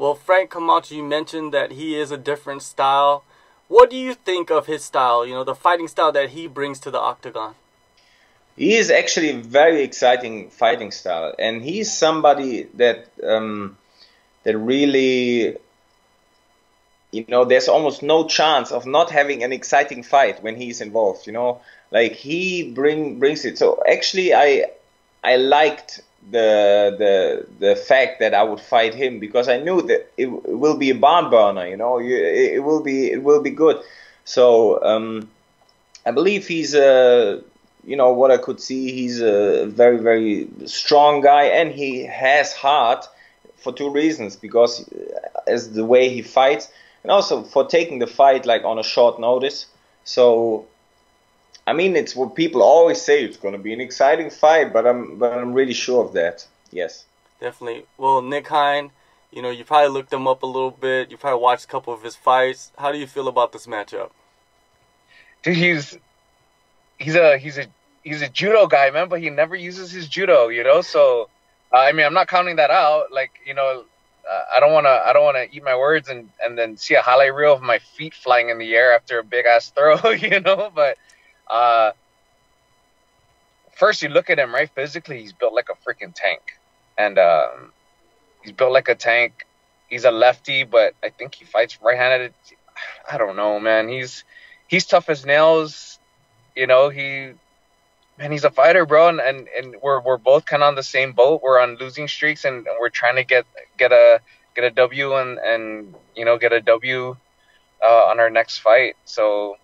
Well, Frank Camacho, you mentioned that he is a different style. What do you think of his style? You know, the fighting style that he brings to the octagon. He is actually a very exciting fighting style, and he's somebody that um, that really, you know, there's almost no chance of not having an exciting fight when he's involved. You know, like he bring brings it. So actually, I I liked the the the fact that I would fight him because I knew that it, it will be a barn burner. You know, it, it, will be it will be good. So um, I believe he's a you know what I could see. He's a very very strong guy and he has heart for two reasons because as the way he fights and also for taking the fight like on a short notice. So I mean, it's what people always say. It's going to be an exciting fight, but I'm but I'm really sure of that. Yes. Definitely. Well, Nick Hein, you know, you probably looked him up a little bit. You probably watched a couple of his fights. How do you feel about this matchup? Dude, he's he's a he's a he's a judo guy, man, but he never uses his judo, you know. So, uh, I mean, I'm not counting that out. Like, you know, uh, I don't want to I don't want to eat my words and and then see a highlight reel of my feet flying in the air after a big ass throw, you know. But uh, first, you look at him, right? Physically, he's built like a freaking tank, and um, he's built like a tank. He's a lefty, but I think he fights right-handed. I don't know, man. He's he's tough as nails. You know, he man, he's a fighter, bro, and and, and we're we're both kind of on the same boat. We're on losing streaks, and, and we're trying to get get a get a W and and you know get a W uh, on our next fight. So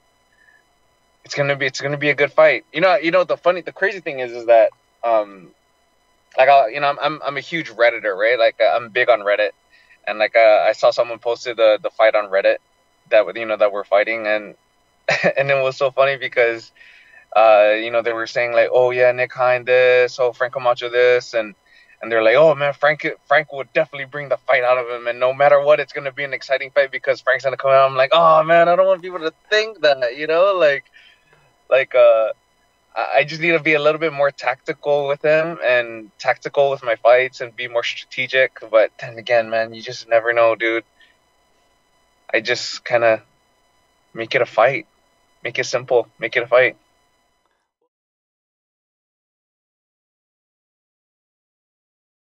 it's gonna be it's gonna be a good fight. You know, you know the funny, the crazy thing is, is that um, like I, you know, I'm I'm I'm a huge redditor, right? Like uh, I'm big on Reddit, and like uh, I saw someone posted the the fight on Reddit that you know that we're fighting, and and it was so funny because uh, you know they were saying like, oh yeah, Nick Hein this, oh Frank Camacho this, and and they're like, oh man, Frank Frank would definitely bring the fight out of him, and no matter what, it's gonna be an exciting fight because Frank's gonna come out. I'm like, oh man, I don't want people to think that, you know, like like uh I just need to be a little bit more tactical with him and tactical with my fights and be more strategic. But then again, man, you just never know, dude. I just kind of make it a fight, make it simple, make it a fight.